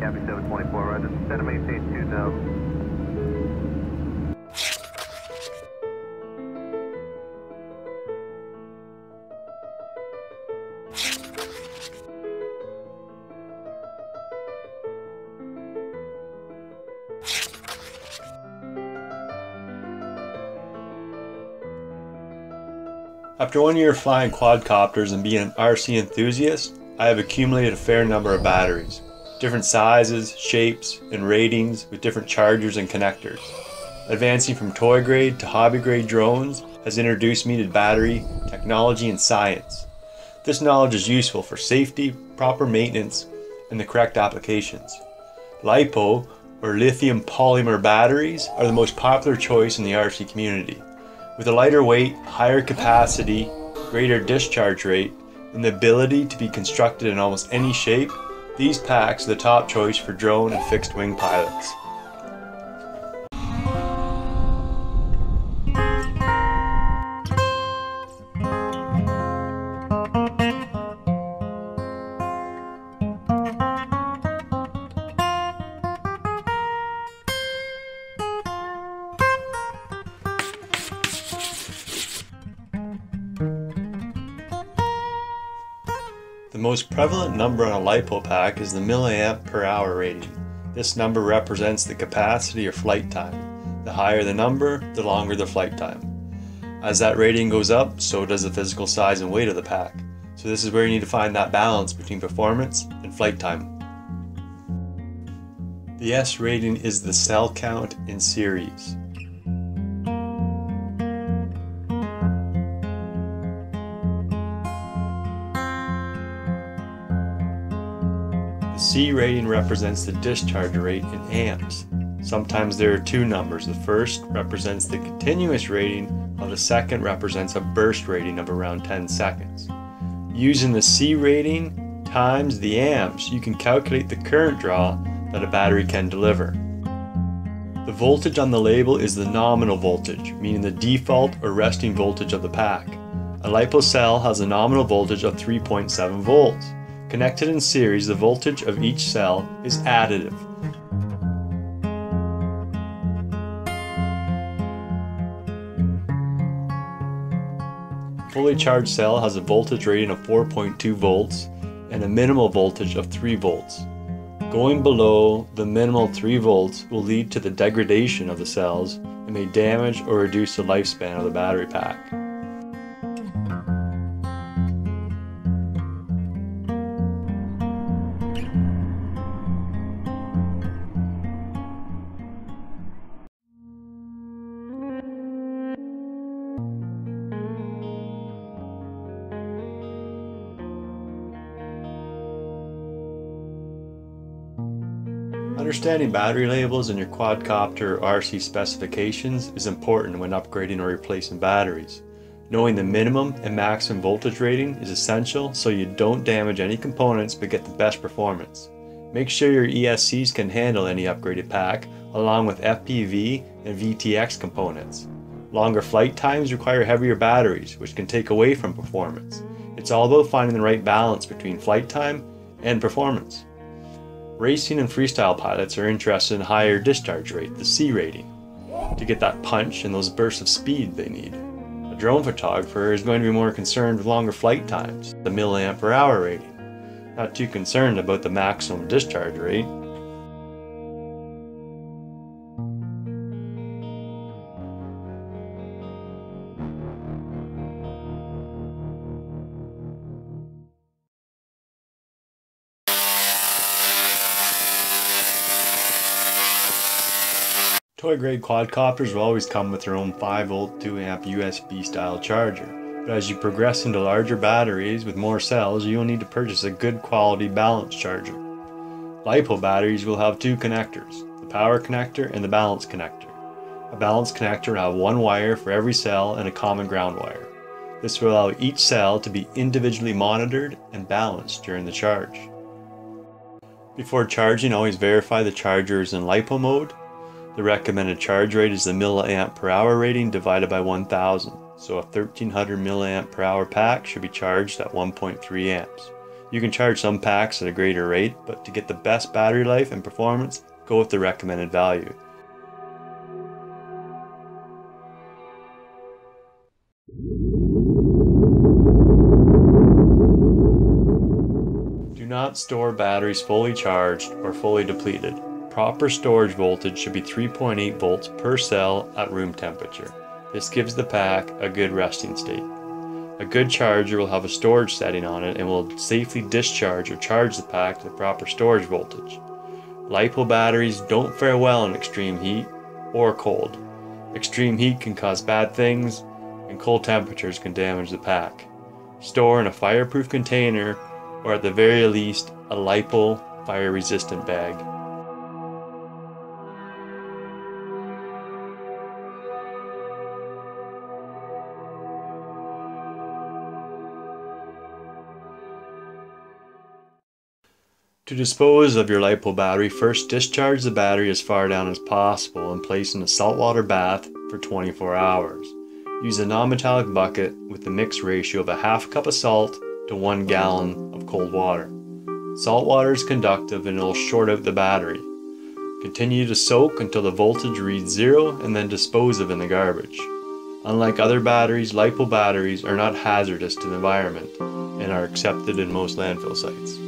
Copy 724, right, descend and maintain 2000. After one year flying quadcopters and being an RC enthusiast, I have accumulated a fair number of batteries, different sizes, shapes, and ratings with different chargers and connectors. Advancing from toy grade to hobby grade drones has introduced me to battery, technology, and science. This knowledge is useful for safety, proper maintenance, and the correct applications. LiPo, or lithium polymer batteries, are the most popular choice in the RC community. With a lighter weight, higher capacity, greater discharge rate, and the ability to be constructed in almost any shape, these packs are the top choice for drone and fixed wing pilots. The most prevalent number on a LiPo pack is the milliamp per hour rating. This number represents the capacity or flight time. The higher the number, the longer the flight time. As that rating goes up, so does the physical size and weight of the pack. So this is where you need to find that balance between performance and flight time. The S rating is the cell count in series. C rating represents the discharge rate in amps. Sometimes there are two numbers. The first represents the continuous rating, while the second represents a burst rating of around 10 seconds. Using the C rating times the amps, you can calculate the current draw that a battery can deliver. The voltage on the label is the nominal voltage, meaning the default or resting voltage of the pack. A LiPo cell has a nominal voltage of 3.7 volts. Connected in series, the voltage of each cell is additive. Fully charged cell has a voltage rating of 4.2 volts and a minimal voltage of 3 volts. Going below the minimal 3 volts will lead to the degradation of the cells and may damage or reduce the lifespan of the battery pack. Understanding battery labels and your quadcopter RC specifications is important when upgrading or replacing batteries. Knowing the minimum and maximum voltage rating is essential so you don't damage any components but get the best performance. Make sure your ESCs can handle any upgraded pack along with FPV and VTX components. Longer flight times require heavier batteries which can take away from performance. It's all about finding the right balance between flight time and performance. Racing and freestyle pilots are interested in higher discharge rate, the C rating, to get that punch and those bursts of speed they need. A drone photographer is going to be more concerned with longer flight times, the milliamp per hour rating, not too concerned about the maximum discharge rate. Toy grade quadcopters will always come with their own 5 volt 2 amp USB style charger, but as you progress into larger batteries with more cells, you will need to purchase a good quality balance charger. LiPo batteries will have two connectors, the power connector and the balance connector. A balance connector will have one wire for every cell and a common ground wire. This will allow each cell to be individually monitored and balanced during the charge. Before charging, always verify the charger is in LiPo mode the recommended charge rate is the milliamp per hour rating divided by 1000. So a 1300 milliamp per hour pack should be charged at 1.3 amps. You can charge some packs at a greater rate, but to get the best battery life and performance, go with the recommended value. Do not store batteries fully charged or fully depleted. Proper storage voltage should be 3.8 volts per cell at room temperature. This gives the pack a good resting state. A good charger will have a storage setting on it and will safely discharge or charge the pack to the proper storage voltage. LiPo batteries don't fare well in extreme heat or cold. Extreme heat can cause bad things, and cold temperatures can damage the pack. Store in a fireproof container or at the very least a LiPo fire resistant bag. To dispose of your LiPo battery, first discharge the battery as far down as possible and place in a saltwater bath for 24 hours. Use a non-metallic bucket with the mix ratio of a half cup of salt to one gallon of cold water. Salt water is conductive and it will short out the battery. Continue to soak until the voltage reads zero and then dispose of in the garbage. Unlike other batteries, LiPo batteries are not hazardous to the environment and are accepted in most landfill sites.